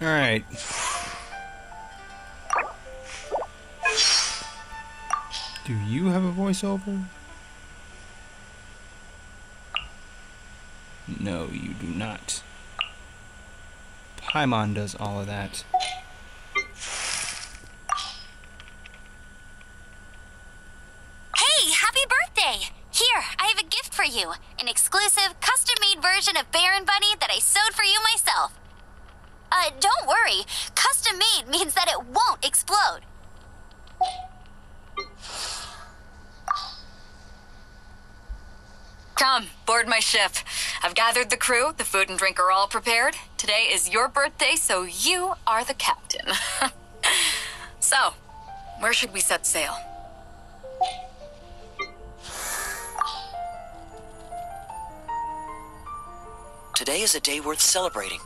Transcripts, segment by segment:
Alright. Do you have a voiceover? No, you do not. Paimon does all of that. Hey, happy birthday! Here, I have a gift for you. An exclusive, custom-made version of Baron Bunny that I sewed for you. Uh, don't worry. Custom-made means that it won't explode. Come, board my ship. I've gathered the crew, the food and drink are all prepared. Today is your birthday, so you are the captain. so, where should we set sail? Today is a day worth celebrating.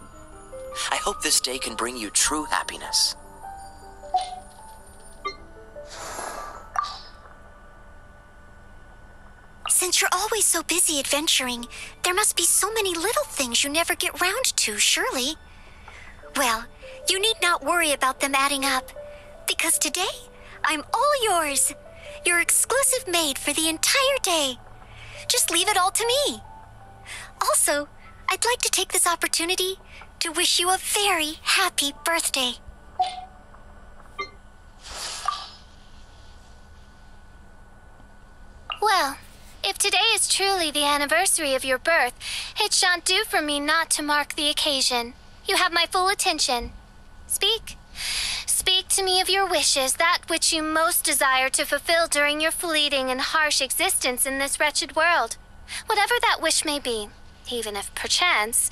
I hope this day can bring you true happiness. Since you're always so busy adventuring, there must be so many little things you never get round to, surely. Well, you need not worry about them adding up, because today I'm all yours. Your exclusive maid for the entire day. Just leave it all to me. Also, I'd like to take this opportunity to wish you a very happy birthday. Well, if today is truly the anniversary of your birth, it shan't do for me not to mark the occasion. You have my full attention. Speak. Speak to me of your wishes, that which you most desire to fulfill during your fleeting and harsh existence in this wretched world. Whatever that wish may be, even if perchance.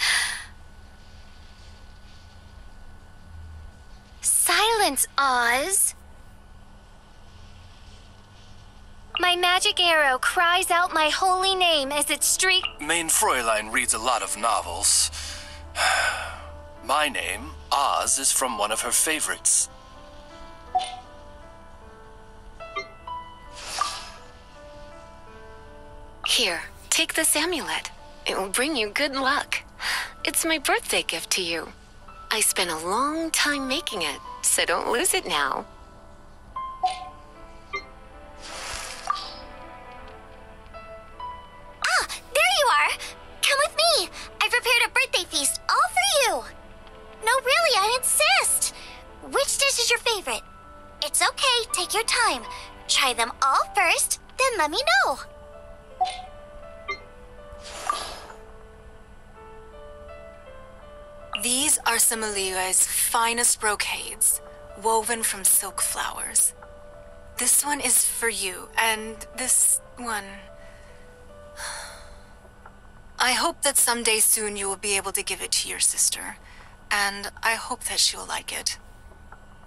Silence, Oz. My magic arrow cries out my holy name as it streaks. Main Fräulein reads a lot of novels. My name, Oz, is from one of her favorites. Here, take this amulet. It will bring you good luck. It's my birthday gift to you. I spent a long time making it, so don't lose it now. Ah, there you are! Come with me! I've prepared a birthday feast all for you! No, really, I insist! Which dish is your favorite? It's okay, take your time. Try them all first, then let me know. These are Sommeliers' finest brocades, woven from silk flowers. This one is for you, and this one. I hope that someday soon you will be able to give it to your sister, and I hope that she will like it.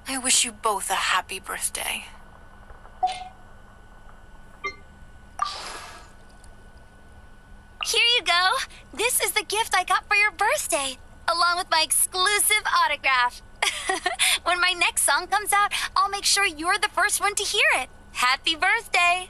I wish you both a happy birthday. Here you go. This is the gift I got for your birthday, along with my exclusive autograph. when my next song comes out, I'll make sure you're the first one to hear it. Happy birthday!